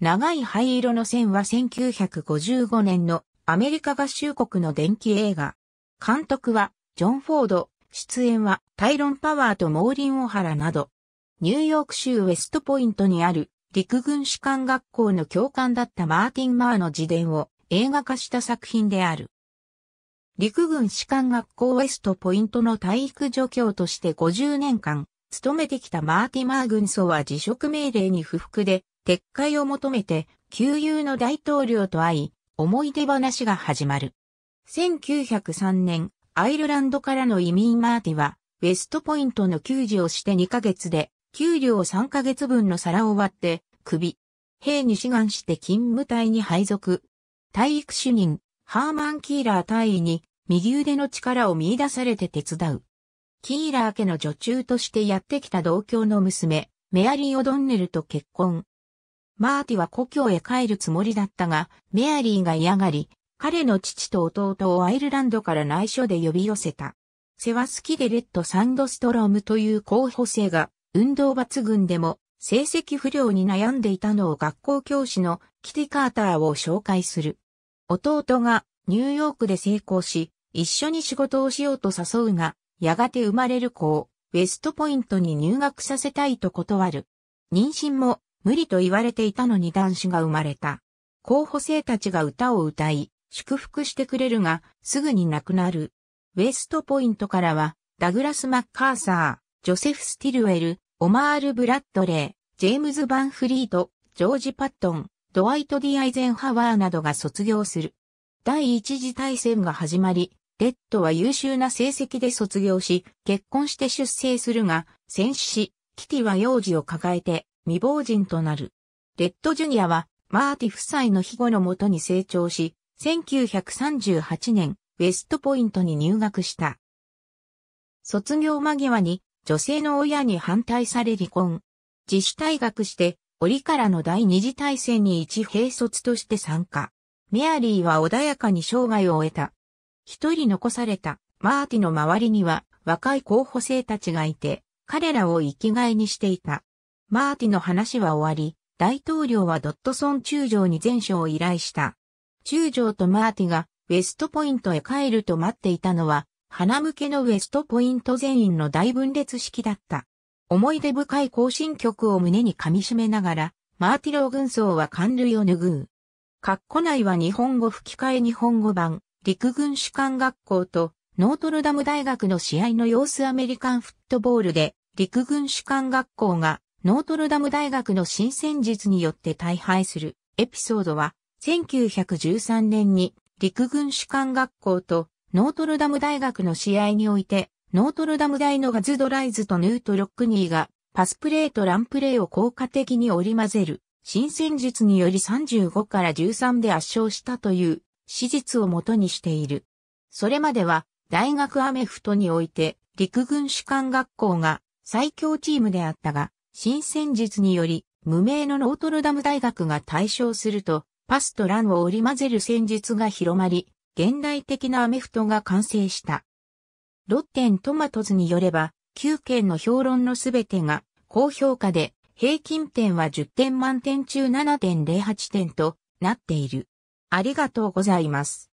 長い灰色の線は1955年のアメリカ合衆国の電気映画。監督はジョン・フォード、出演はタイロン・パワーとモーリン・オハラなど。ニューヨーク州ウェストポイントにある陸軍士官学校の教官だったマーティン・マーの自伝を映画化した作品である。陸軍士官学校ウェストポイントの体育助教として50年間勤めてきたマーティマー軍曹は辞職命令に不服で撤回を求めて旧友の大統領と会い思い出話が始まる。1903年、アイルランドからの移民マーティはウェストポイントの給仕をして2ヶ月で給料3ヶ月分の皿を割って首。兵に志願して勤務隊に配属。体育主任、ハーマン・キーラー隊員に右腕の力を見出されて手伝う。キーラー家の女中としてやってきた同郷の娘、メアリー・オドンネルと結婚。マーティは故郷へ帰るつもりだったが、メアリーが嫌がり、彼の父と弟をアイルランドから内緒で呼び寄せた。セワスキデレッド・サンドストロームという候補生が、運動抜群でも、成績不良に悩んでいたのを学校教師のキティ・カーターを紹介する。弟がニューヨークで成功し、一緒に仕事をしようと誘うが、やがて生まれる子をウェストポイントに入学させたいと断る。妊娠も無理と言われていたのに男子が生まれた。候補生たちが歌を歌い、祝福してくれるが、すぐに亡くなる。ウェストポイントからは、ダグラス・マッカーサー、ジョセフ・スティルウェル、オマール・ブラッドレー、ジェームズ・バンフリート、ジョージ・パットン、ドワイト・ディ・アイゼンハワーなどが卒業する。第一次大戦が始まり、レッドは優秀な成績で卒業し、結婚して出生するが、戦死し、キティは幼児を抱えて未亡人となる。レッドジュニアはマーティ夫妻の庇護のもとに成長し、1938年、ウェストポイントに入学した。卒業間際に女性の親に反対され離婚。自主退学して、折からの第二次大戦に一兵卒として参加。メアリーは穏やかに生涯を終えた。一人残されたマーティの周りには若い候補生たちがいて、彼らを生きがいにしていた。マーティの話は終わり、大統領はドットソン中将に善処を依頼した。中将とマーティがウェストポイントへ帰ると待っていたのは、はなむけのウェストポイント全員の大分列式だった。思い出深い行進曲を胸に噛み締めながら、マーティ老軍曹は感涙を拭う。括弧内は日本語吹き替え日本語版、陸軍士官学校とノートルダム大学の試合の様子アメリカンフットボールで陸軍士官学校がノートルダム大学の新戦術によって大敗するエピソードは1913年に陸軍士官学校とノートルダム大学の試合においてノートルダム大のガス・ドライスとヌート・ロックニーがパスプレーとランプレーを効果的に織り交ぜる新戦術により35から13で圧勝したという史実をもとにしている。それまでは大学アメフトにおいて陸軍士官学校が最強チームであったが、新戦術により無名のノートルダム大学が大勝すると、パスとランを織り交ぜる戦術が広まり、現代的なアメフトが完成した。ロッテントマトズによれば、9件の評論のすべてが高評価で、平均点は10点満点中7.08点となっている。ありがとうございます。